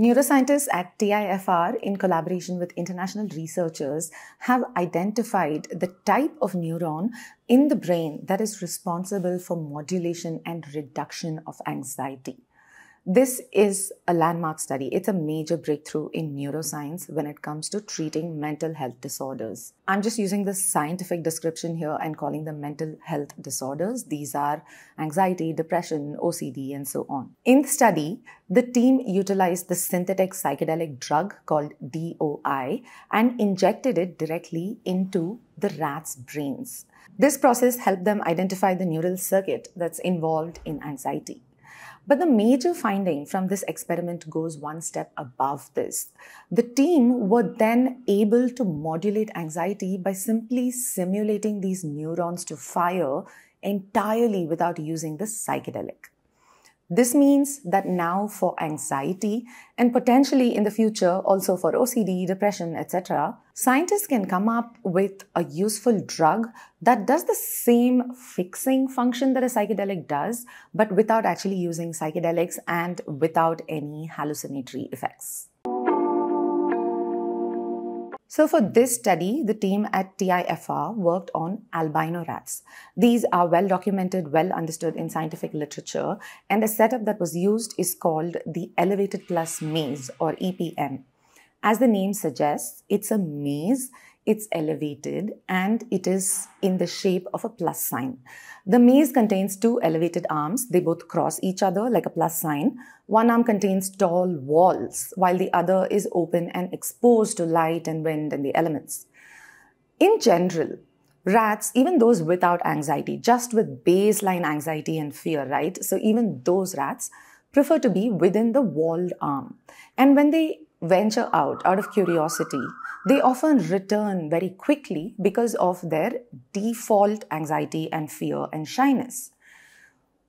Neuroscientists at TIFR, in collaboration with international researchers, have identified the type of neuron in the brain that is responsible for modulation and reduction of anxiety. This is a landmark study. It's a major breakthrough in neuroscience when it comes to treating mental health disorders. I'm just using the scientific description here and calling them mental health disorders. These are anxiety, depression, OCD, and so on. In the study, the team utilized the synthetic psychedelic drug called DOI and injected it directly into the rats' brains. This process helped them identify the neural circuit that's involved in anxiety. But the major finding from this experiment goes one step above this. The team were then able to modulate anxiety by simply simulating these neurons to fire entirely without using the psychedelic. This means that now for anxiety and potentially in the future also for OCD, depression, etc., scientists can come up with a useful drug that does the same fixing function that a psychedelic does, but without actually using psychedelics and without any hallucinatory effects. So for this study, the team at TIFR worked on albino rats. These are well documented, well understood in scientific literature, and the setup that was used is called the Elevated Plus Maze or EPM. As the name suggests, it's a maze it's elevated and it is in the shape of a plus sign. The maze contains two elevated arms. They both cross each other like a plus sign. One arm contains tall walls, while the other is open and exposed to light and wind and the elements. In general, rats, even those without anxiety, just with baseline anxiety and fear, right? So even those rats prefer to be within the walled arm. And when they venture out out of curiosity, they often return very quickly because of their default anxiety and fear and shyness.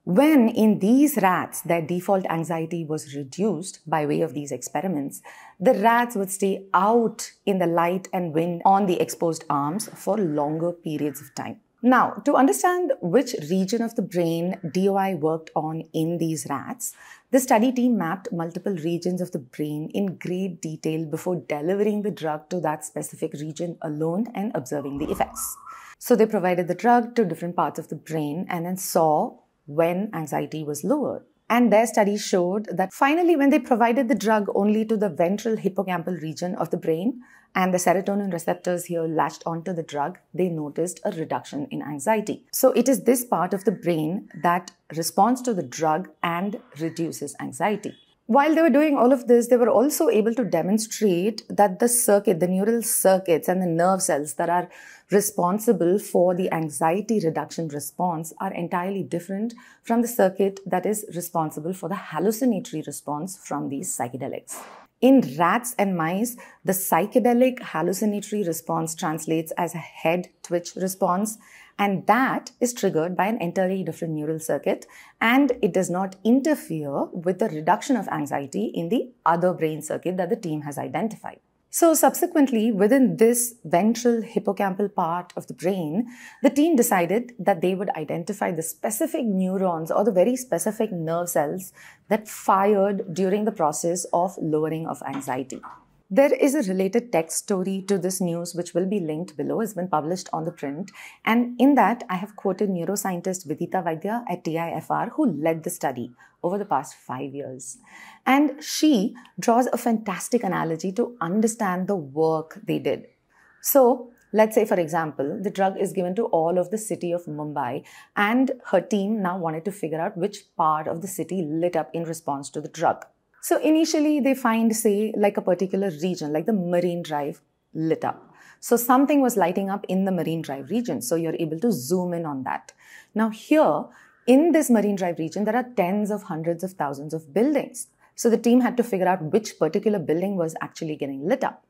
When in these rats their default anxiety was reduced by way of these experiments, the rats would stay out in the light and wind on the exposed arms for longer periods of time. Now, to understand which region of the brain DOI worked on in these rats, the study team mapped multiple regions of the brain in great detail before delivering the drug to that specific region alone and observing the effects. So they provided the drug to different parts of the brain and then saw when anxiety was lower. And their study showed that finally, when they provided the drug only to the ventral hippocampal region of the brain, and the serotonin receptors here latched onto the drug, they noticed a reduction in anxiety. So it is this part of the brain that responds to the drug and reduces anxiety. While they were doing all of this, they were also able to demonstrate that the circuit, the neural circuits and the nerve cells that are responsible for the anxiety reduction response are entirely different from the circuit that is responsible for the hallucinatory response from these psychedelics. In rats and mice, the psychedelic hallucinatory response translates as a head twitch response, and that is triggered by an entirely different neural circuit, and it does not interfere with the reduction of anxiety in the other brain circuit that the team has identified. So, subsequently, within this ventral hippocampal part of the brain, the team decided that they would identify the specific neurons or the very specific nerve cells that fired during the process of lowering of anxiety. There is a related text story to this news, which will be linked below. It's been published on ThePrint. And in that, I have quoted neuroscientist Vidita Vaidya at TIFR, who led the study over the past five years. And she draws a fantastic analogy to understand the work they did. So, Let's say, for example, the drug is given to all of the city of Mumbai, and her team now wanted to figure out which part of the city lit up in response to the drug. So initially they find, say, like a particular region, like the Marine Drive lit up. So something was lighting up in the Marine Drive region. So you're able to zoom in on that. Now here, in this Marine Drive region, there are tens of hundreds of thousands of buildings. So the team had to figure out which particular building was actually getting lit up.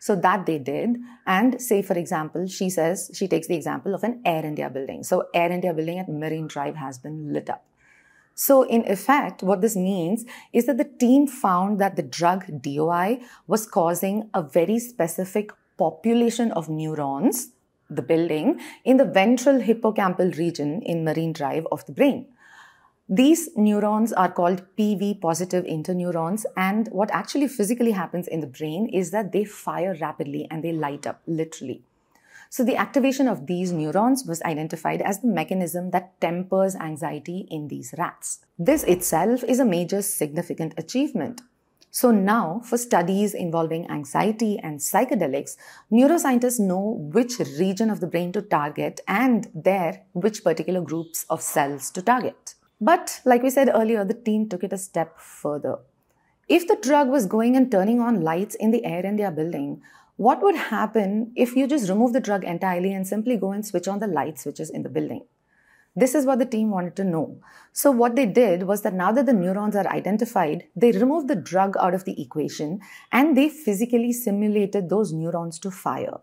So that they did. And say, for example, she says, she takes the example of an Air India building. So Air India building at Marine Drive has been lit up. So, in effect, what this means is that the team found that the drug DOI was causing a very specific population of neurons, the building, in the ventral hippocampal region in Marine Drive of the brain. These neurons are called PV positive interneurons, and what actually physically happens in the brain is that they fire rapidly and they light up, literally. So, the activation of these neurons was identified as the mechanism that tempers anxiety in these rats. This itself is a major significant achievement. So, now for studies involving anxiety and psychedelics, neuroscientists know which region of the brain to target and there which particular groups of cells to target. But like we said earlier, the team took it a step further. If the drug was going and turning on lights in the Air India building, what would happen if you just remove the drug entirely and simply go and switch on the light switches in the building? This is what the team wanted to know. So, what they did was that now that the neurons are identified, they removed the drug out of the equation and they physically simulated those neurons to fire.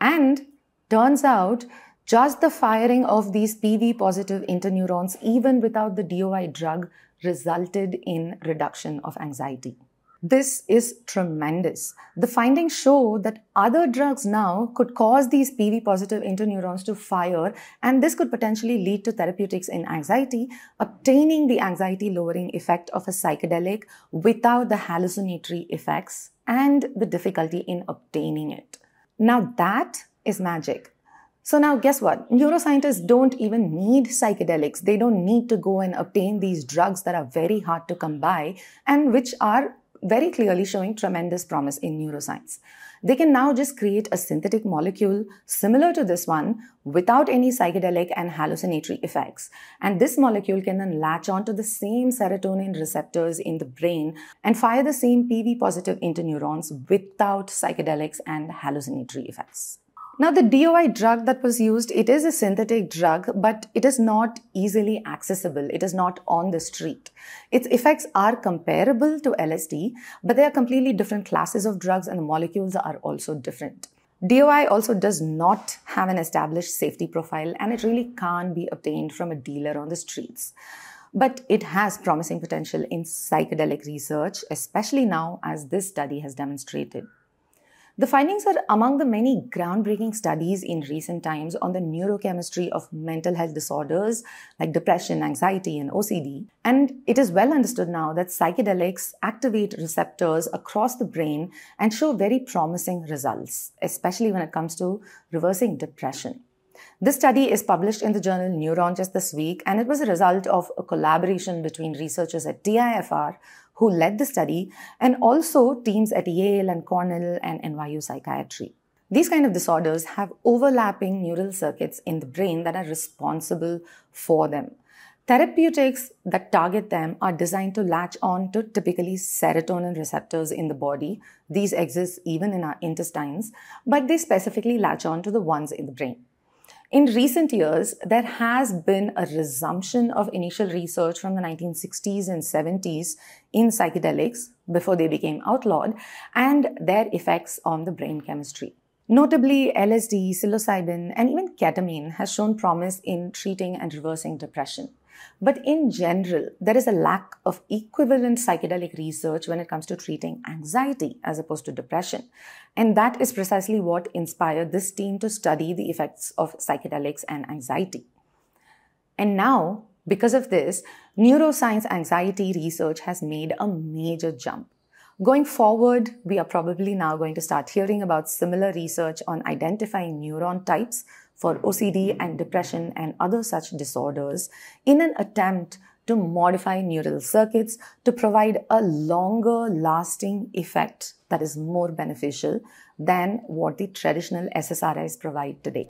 And turns out just the firing of these PV positive interneurons, even without the DOI drug, resulted in reduction of anxiety. This is tremendous. The findings show that other drugs now could cause these PV positive interneurons to fire, and this could potentially lead to therapeutics in anxiety, obtaining the anxiety lowering effect of a psychedelic without the hallucinatory effects and the difficulty in obtaining it. Now, that is magic. So now guess what? Neuroscientists don't even need psychedelics. They don't need to go and obtain these drugs that are very hard to come by and which are very clearly showing tremendous promise in neuroscience. They can now just create a synthetic molecule similar to this one without any psychedelic and hallucinatory effects. And this molecule can then latch onto the same serotonin receptors in the brain and fire the same PV positive interneurons without psychedelics and hallucinatory effects. Now, the DOI drug that was used, it is a synthetic drug, but it is not easily accessible. It is not on the street. Its effects are comparable to LSD, but they are completely different classes of drugs and the molecules are also different. DOI also does not have an established safety profile and it really can't be obtained from a dealer on the streets. But it has promising potential in psychedelic research, especially now as this study has demonstrated. The findings are among the many groundbreaking studies in recent times on the neurochemistry of mental health disorders like depression, anxiety, and OCD. And it is well understood now that psychedelics activate receptors across the brain and show very promising results, especially when it comes to reversing depression. This study is published in the journal Neuron just this week, and it was a result of a collaboration between researchers at TIFR who led the study, and also teams at Yale and Cornell and NYU Psychiatry. These kind of disorders have overlapping neural circuits in the brain that are responsible for them. Therapeutics that target them are designed to latch on to typically serotonin receptors in the body. These exist even in our intestines, but they specifically latch on to the ones in the brain. In recent years, there has been a resumption of initial research from the 1960s and 70s in psychedelics before they became outlawed and their effects on the brain chemistry. Notably, LSD, psilocybin, and even ketamine has shown promise in treating and reversing depression. But in general, there is a lack of equivalent psychedelic research when it comes to treating anxiety as opposed to depression. And that is precisely what inspired this team to study the effects of psychedelics and anxiety. And now, because of this, neuroscience anxiety research has made a major jump. Going forward, we are probably now going to start hearing about similar research on identifying neuron types for OCD and depression and other such disorders in an attempt to modify neural circuits to provide a longer lasting effect that is more beneficial than what the traditional SSRIs provide today.